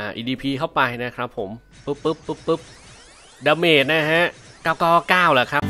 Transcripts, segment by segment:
อ่า EDP เข้าไปนะครับผมปุ๊บปุ๊บปุ๊บปุ๊บ damage นะฮะ999แหละครับ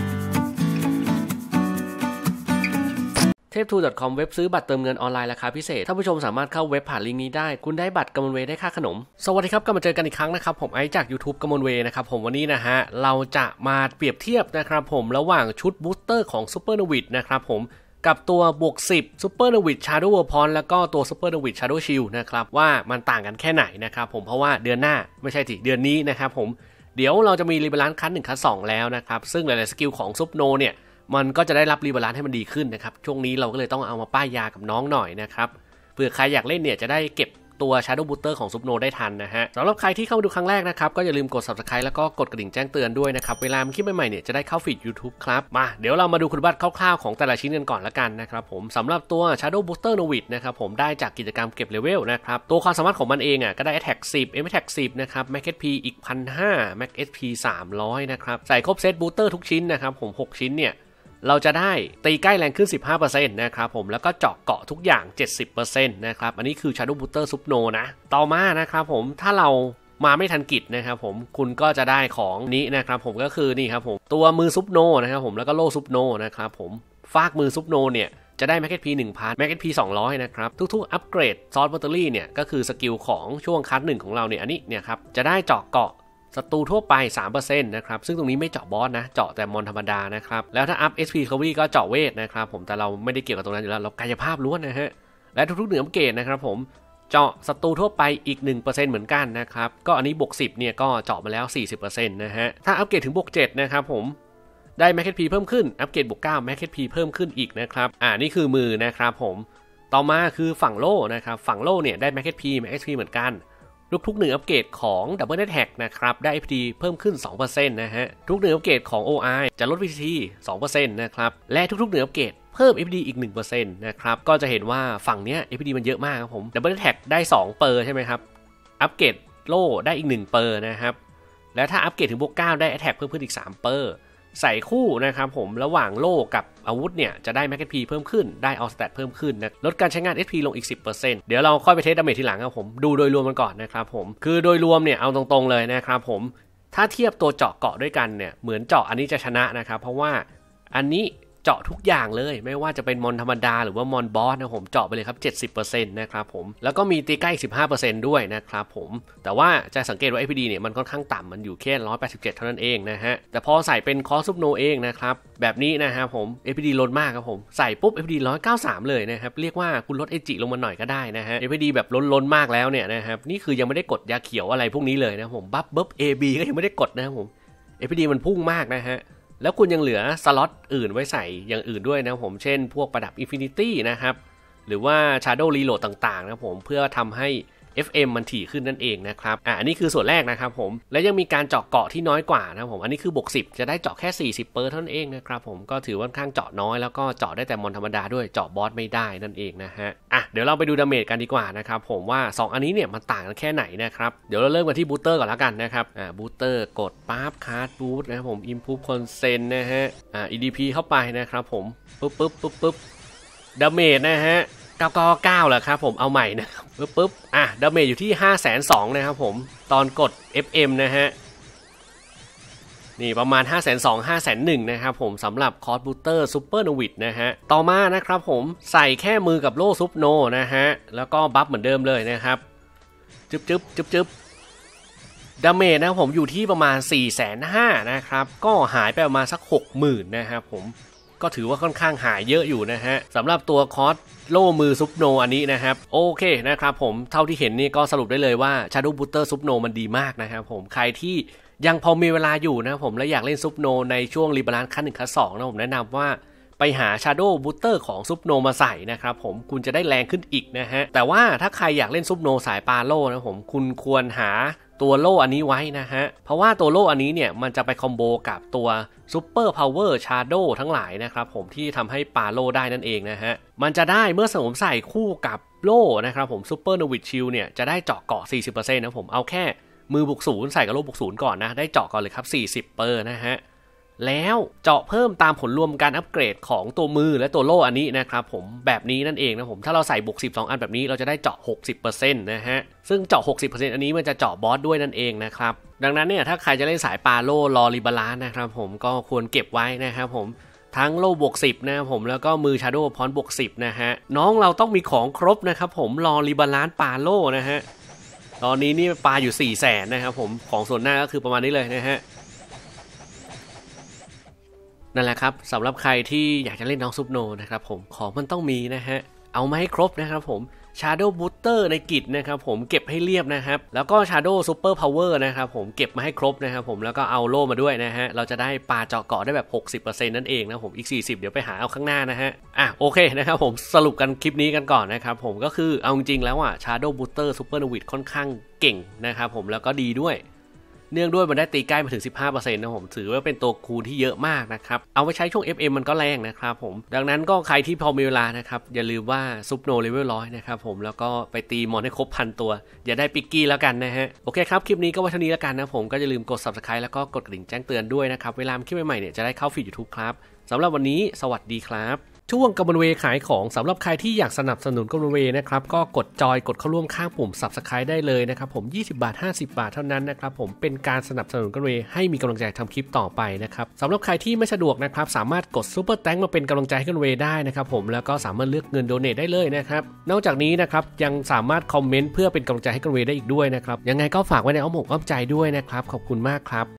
เทพทู .com เว็บซื้อบัตรเติมเงินออนไลน์ราคาพิเศษ ท่านผู้ชมสามารถเข้าเว็บผ่านลิงก์นี้ได้ คุณได้บัตรกำมลเวได้ค่าขนม สวัสดีครับกลับมาเจอกันอีกครั้งนะครับ ผมไอซ์จาก YouTube กำมลเวนะครับผมวันนี้นะฮะ เราจะมาเปรียบเทียบนะครับผมระหว่างชุด Booster ของ Super n o v i t นะครับผม กับตัวบวก 10 Super n e w i t Shadow w a r p o n แล้วก็ตัว Super n e w i t Shadow Shield นะครับ ว่ามันต่างกันแค่ไหนนะครับผมเพราะว่าเดือนหน้าไม่ใช่ทีเดือนนี้นะครับผมเดี๋ยวเราจะมี rebalance ขั้น1ขั้น2แล้วนะครับ ซึ่งหลายๆ skill ของซุปโนเนี่ย มันก็จะได้รับ rebalance ให้มันดีขึ้นนะครับ ช่วงนี้เราก็เลยต้องเอามาป้ายยากับน้องหน่อยนะครับเผื่อใครอยากเล่นเนี่ยจะได้เก็บ ตัว Shadow Booster ของซุปโนได้ทันนะฮะสำหรับใครที่เข้ามาดูครั้งแรกนะครับ ก็อย่าลืมกด subscribe แล้วก็กดกระดิ่งแจ้งเตือนด้วยนะครับ เวลามีคลิปใหม่ๆเนี่ยจะได้เข้า feed YouTube ครับมาเดี๋ยวเรามาดูคุณสมบัติคร่าวๆของแต่ละชิ้นกันก่อนละกันนะครับผมสำหรับตัว Shadow Booster Novice นะครับผมได้จากกิจกรรมเก็บเลเวลนะครับตัวความสามารถของมันเองอะก็ได้ Attack 10 M Attack 10นะครับ Max HP อีก1,500 Max HP 300นะครับใส่ครบเซต Booster ทุกชิ้นนะครับผม6ชิ้นเนี่ย เราจะได้ตีใกล้แรงขึ้น 15%นะครับผมแล้วก็เจาะเกราะทุกอย่าง 70%นะครับอันนี้คือ Shadow Booster ซุปโน นะ ต่อมานะครับผมถ้าเรามาไม่ทันกิจนะครับผมคุณก็จะได้ของนี้นะครับผมก็คือนี่ครับผมตัวมือซุปโนนะครับผมแล้วก็โล่ซุปโนนะครับผมฟากมือซุปโนเนี่ยจะได้ Max HP 1000 Max HP 200นะครับ ทุกๆ upgrade Sword Mastery เนี่ย ก็คือ skill ของช่วงคัสหนึ่งของเราเนี่ย อันนี้เนี่ยครับ จะได้เจาะเกราะ ศัตรูทั่วไป 3%นะครับ ซึ่งตรงนี้ไม่เจาะบอสนะ เจาะแต่มอนธรรมดานะครับ แล้วถ้าอัพ SP Recovery ก็เจาะเวทนะครับผม แต่เราไม่ได้เกี่ยวกับตรงนั้นอยู่แล้ว เรากายภาพล้วนนะฮะ และทุกๆเหนือเกตนะครับผมเจาะศัตรูทั่วไปอีก 1%เหมือนกันนะครับ ก็อันนี้บวก 10 เนี่ยก็เจาะมาแล้ว 40%นะฮะ ถ้าอัปเกรดถึงบวก 7 นะครับผม ได้ Max HP เพิ่มขึ้น อัปเกรดบวก9 Max HP เพิ่มขึ้นอีกนะครับ อ่า นี่คือมือนะครับผม ต่อมาคือฝั่งโล่นะครับ ฝั่งโล่เนี่ยได้ Max HP Max HP เหมือนกัน ทุกๆหนึ่งอัปเกรดของ Double Net Hack นะครับ ได้ FD เพิ่มขึ้น 2%นะฮะ ทุกหนึ่งอัปเกรดของ OI จะลด VCT 2%นะครับ และทุกๆหนึ่งอัปเกรดเพิ่ม FD อีก 1%นะครับ ก็จะเห็นว่าฝั่งเนี้ย FD มันเยอะมากครับผม Double Attack ได้ 2 เปอร์ใช่ไหมครับ อัปเกรดโล่ได้อีก 1 เปอร์นะครับ และถ้าอัปเกรดถึงบวก9ได้ Attack เพิ่มขึ้นอีก 3 เปอร์ ใส่คู่นะครับผมระหว่างโล่กับอาวุธเนี่ย จะได้ Max HP เพิ่มขึ้นได้ all stat เพิ่มขึ้นนะลดการใช้งาน SP ลงอีก 10%เดี๋ยวเราค่อยไป test damage ทีหลังครับผม ดูโดยรวมมันก่อนนะครับผม คือโดยรวมเนี่ย เอาตรงๆเลยนะครับผมถ้าเทียบตัวเจาะเกราะด้วยกันเนี่ย เหมือนเจาะอันนี้จะชนะนะครับเพราะว่าอันนี้ เจาะทุกอย่างเลย ไม่ว่าจะเป็นมอนธรรมดาหรือว่ามอน boss นะผมเจาะไปเลยครับ 70%นะครับผมแล้วก็มีตีใกล้15%ด้วยนะครับผมแต่ว่าจะสังเกตว่า ASPD เนี่ยมันค่อนข้างต่ำมันอยู่แค่ 187 เท่านั้นเองนะฮะแต่พอใส่เป็นคอซุปโนเองนะครับแบบนี้นะครับผม ASPD ลดมากครับผมใส่ปุ๊บ ASPD 193 เลยนะครับเรียกว่าคุณลด AGI ลงมาหน่อยก็ได้นะฮะ ASPD แบบล้นล้นมากแล้วเนี่ยนะครับนี่คือยังไม่ได้กดยาเขียวอะไรพวกนี้เลยนะผม buff เบิบ AB ก็ยังไม่ได้กดนะครับผม ASPD มันพุ่งมากนะฮะ แล้วคุณยังเหลือสล็อตอื่นไว้ใส่อย่างอื่นด้วยนะผมเช่นพวกประดับ Infinity นะครับ หรือว่า Shadow Reload ต่างๆนะผมเพื่อทำให้ FM มันถี่ขึ้นนั่นเองนะครับอ่าอันนี้คือส่วนแรกนะครับผม และยังมีการเจาะเกราะที่น้อยกว่านะผมอันนี้คือบวก10 จะได้เจาะแค่ 40เปอร์เท่านั้นเองนะครับผมก็ถือว่าค่อนข้างเจาะน้อยแล้วก็เจาะได้แต่มอนธรรมดาด้วยเจาะ boss ไม่ได้นั่นเองนะฮะอะเดี๋ยวเราไปดู damage กันดีกว่านะครับผมว่า 2 อันนี้เนี่ยมันต่างกันแค่ไหนนะครับเดี๋ยวเราเริ่มกันที่ Booster ก่อนแล้วกันนะครับอ่า Booster กดปั๊บคาร์ดบูสนะครับผม improve concen นะฮะอ่า EDP เข้าไปนะครับผมปึ๊บปึ๊บปึ๊บปึ๊บ damage นะฮะ 999แหละครับผมเอาใหม่นะครับปึ๊บปึ๊บอะ damage อยู่ที่5 0 0 0นะครับผมตอนกด FM นะฮะนี่ประมาณ 5 2 0 0 0 5 0 0 0นะครับผมสำหรับคอร์ส Booster Super Novice นะฮะต่อมานะครับผมใส่แค่มือกับโล่ซุปโนนะฮะแล้วก็ buff เหมือนเดิมเลยนะครับจึ๊บจึ๊บจึ๊บจึ๊บdamage นะครับผมอยู่ที่ประมาณ 4 5 0 0 0นะครับ ก็หายไปประมาณสัก 60,000นะครับผม ก็ถือว่าค่อนข้างหายเยอะอยู่นะฮะสำหรับตัวคอร์สโล่มือซุปโนอันนี้นะครับ โอเคนะครับผมเท่าที่เห็นนี่ก็สรุปได้เลยว่า Shadow Booster ซุปโนมันดีมากนะครับผมใครที่ยังพอมีเวลาอยู่นะผมและอยากเล่นซุปโนในช่วง rebalance ขั้นหนึ่งขั้นสองนะผมแนะนำว่าไปหา Shadow Booster ของซุปโนมาใส่นะครับผมคุณจะได้แรงขึ้นอีกนะฮะแต่ว่าถ้าใครอยากเล่นซุปโนสายปาโล่นะผมคุณควรหา ตัวโล่อันนี้ไว้นะฮะ เพราะว่าตัวโล่อันนี้เนี่ยมันจะไป combo กับตัว Super Power Shadow ทั้งหลายนะครับผมที่ทำให้ปาโล่ได้นั่นเองนะฮะ มันจะได้เมื่อสวมใส่คู่กับโล่นะครับผม Super Novice Shield เนี่ยจะได้เจาะเกราะ 40%นะผมเอาแค่มือบวกศูนย์ใส่กับโล่บวกศูนย์ก่อนนะ ได้เจาะก่อนเลยครับ 40 เปอร์นะฮะ แล้วเจาะเพิ่มตามผลรวมการอัปเกรดของตัวมือและตัวโล่อันนี้นะครับผมแบบนี้นั่นเองนะผมถ้าเราใส่บวก12 อันแบบนี้เราจะได้เจาะ 60%นะฮะซึ่งเจาะ 60%อันนี้มันจะเจาะบอสด้วยนั่นเองนะครับดังนั้นเนี่ยถ้าใครจะเล่นสายปาโลรอริบาลานนะครับผมก็ควรเก็บไว้นะครับผมทั้งโล่บวก10นะครับผมแล้วก็มือชาโดว์พอนบวก10นะฮะน้องเราต้องมีของครบนะครับผมรอริบาลานปาโลนะฮะตอนนี้นี่ปลาอยู่4ี่แสนนะครับผมของส่วนหน้าก็คือประมาณนี้เลยนะฮะ นั่นแหละครับสำหรับใครที่อยากจะเล่นน้องซุปโนนะครับผมของมันต้องมีนะฮะเอามาให้ครบนะครับผม Shadow Booster ในกิจนะครับผมเก็บให้เรียบนะครับ แล้วก็ Shadow Super Power นะครับผมเก็บมาให้ครบนะครับผมแล้วก็เอาโล่มาด้วยนะฮะ เราจะได้ปลาเจาะเกาะได้แบบ 60%นั่นเองนะผมอีก 40 เดี๋ยวไปหาเอาข้างหน้านะฮะ อะโอเคนะครับผมสรุปกันคลิปนี้กันก่อนนะครับผมก็คือเอาจริงๆแล้วอะ Shadow Booster Super n o v i d ค่อนข้างเก่งนะครับผมแล้วก็ดีด้วย เนื่องด้วยมันได้ตีใกล้มาถึง 15%นะผมถือว่าเป็นตัวคูณที่เยอะมากนะครับ เอาไปใช้ช่วง FM มันก็แรงนะครับผม ดังนั้นก็ใครที่พอมีเวลานะครับ อย่าลืมว่าซุปโนเลเวลร้อยนะครับผมแล้วก็ไปตีมอนให้ครบพันตัว อย่าได้ปิกกี้แล้วกันนะฮะ โอเคครับ คลิปนี้ก็ไว้เท่านี้แล้วกันนะผมก็อย่าลืมกด subscribe แล้วก็กดกระดิ่งแจ้งเตือนด้วยนะครับเวลาคลิปใหม่ๆเนี่ยจะได้เข้า feed YouTube ครับสำหรับวันนี้สวัสดีครับ ช่วงกำมลเวขายของสำหรับใครที่อยากสนับสนุนกำมลเวนะครับก็กดจอยกดเข้าร่วมข้างปุ่ม Subscribe ได้เลยนะครับผม 20 บาท 50 บาทเท่านั้นนะครับผมเป็นการสนับสนุนกำมลเวให้มีกำลังใจทำคลิปต่อไปนะครับสำหรับใครที่ไม่สะดวกนะครับสามารถกด Super Thanks มาเป็นกำลังใจให้กำมลเวได้นะครับผมแล้วก็สามารถเลือกเงิน donate ได้เลยนะครับนอกจากนี้นะครับยังสามารถคอมเมนต์เพื่อเป็นกำลังใจให้กำมลเวได้อีกด้วยนะครับยังไงก็ฝากไว้ในอ้อมอกอ้อมใจด้วยนะครับขอบคุณมากครับ